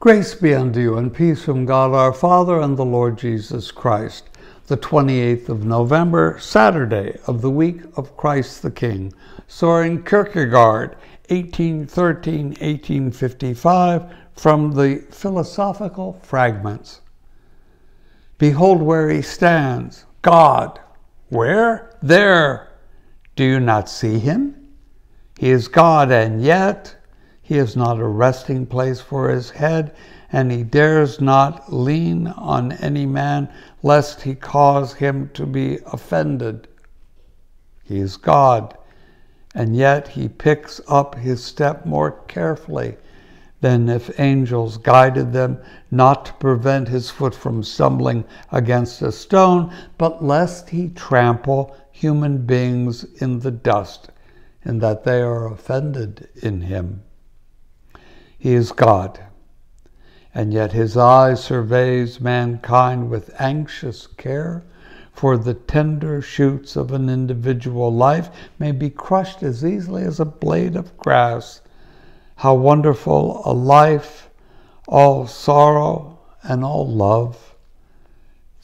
Grace be unto you and peace from God our Father and the Lord Jesus Christ. The 28th of November, Saturday of the week of Christ the King. Soren Kierkegaard, 1813 1855, from the Philosophical Fragments. Behold where he stands, God. Where? There. Do you not see him? He is God, and yet he is not a resting place for his head, and he dares not lean on any man, lest he cause him to be offended. He is God, and yet he picks up his step more carefully than if angels guided them, not to prevent his foot from stumbling against a stone, but lest he trample human beings in the dust, and that they are offended in him. He is God, and yet his eye surveys mankind with anxious care, for the tender shoots of an individual life may be crushed as easily as a blade of grass. How wonderful a life, all sorrow and all love.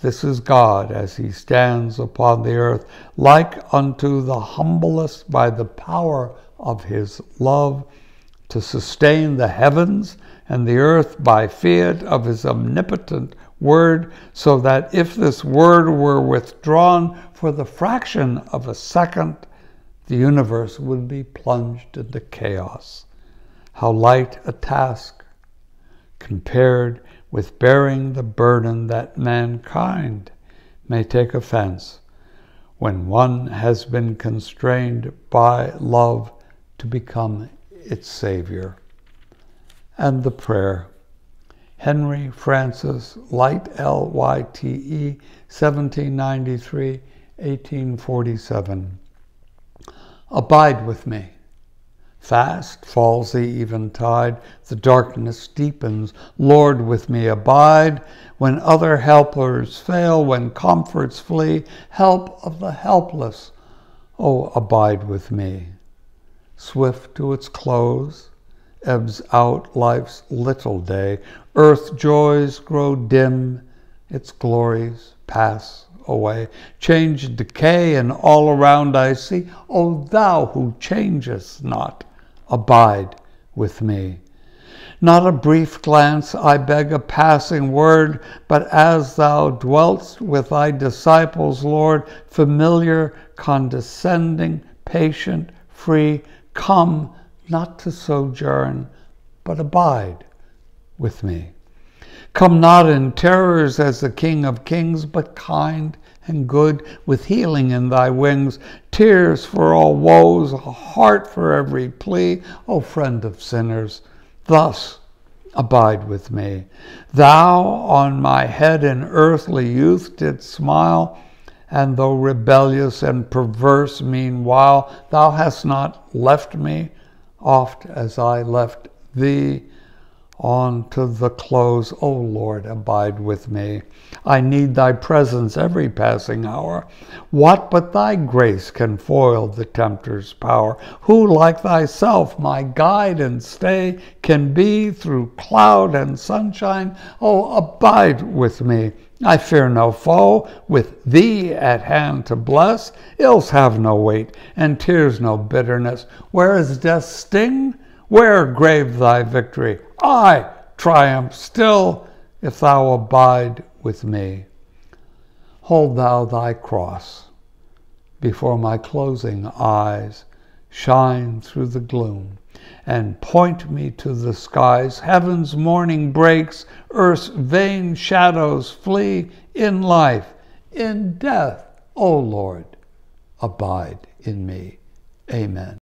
This is God as he stands upon the earth, like unto the humblest by the power of his love to sustain the heavens and the earth by fiat of his omnipotent word, so that if this word were withdrawn for the fraction of a second, the universe would be plunged into chaos. How light a task compared with bearing the burden that mankind may take offense when one has been constrained by love to become its Savior. And the prayer Henry Francis Lyte, L Y T E, 1793 1847. Abide with me. Fast falls the eventide, the darkness deepens. Lord, with me abide. When other helpers fail, when comforts flee, help of the helpless, oh, abide with me swift to its close, ebbs out life's little day. Earth joys grow dim, its glories pass away. Change decay, and all around I see, O thou who changest not, abide with me. Not a brief glance, I beg a passing word, but as thou dweltst with thy disciples, Lord, familiar, condescending, patient, free, Come not to sojourn, but abide with me. Come not in terrors as the King of kings, but kind and good, with healing in thy wings, tears for all woes, a heart for every plea, O friend of sinners. Thus abide with me. Thou on my head in earthly youth didst smile, and though rebellious and perverse meanwhile, thou hast not left me, oft as I left thee. On to the close, O Lord, abide with me. I need thy presence every passing hour. What but thy grace can foil the tempter's power? Who like thyself, my guide and stay, can be through cloud and sunshine? Oh, abide with me. I fear no foe, with thee at hand to bless. Ills have no weight, and tears no bitterness. Where is death's sting? Where grave thy victory? I triumph still, if thou abide with me. Hold thou thy cross before my closing eyes, shine through the gloom and point me to the skies. Heaven's morning breaks, earth's vain shadows flee. In life, in death, O Lord, abide in me. Amen.